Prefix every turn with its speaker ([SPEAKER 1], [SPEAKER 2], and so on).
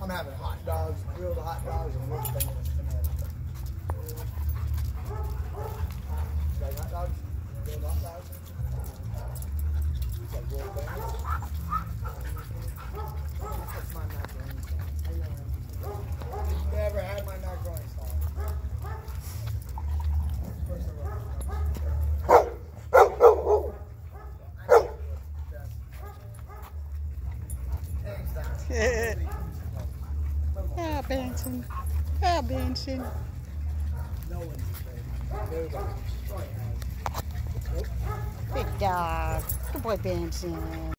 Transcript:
[SPEAKER 1] I'm having hot dogs, grilled hot dogs, and bananas tonight. Like hot dogs? Grilled hot dogs? Down.
[SPEAKER 2] Yeah, Benson. Benson.
[SPEAKER 1] One's afraid. Nobody.
[SPEAKER 2] Big dog. Good boy, Benson.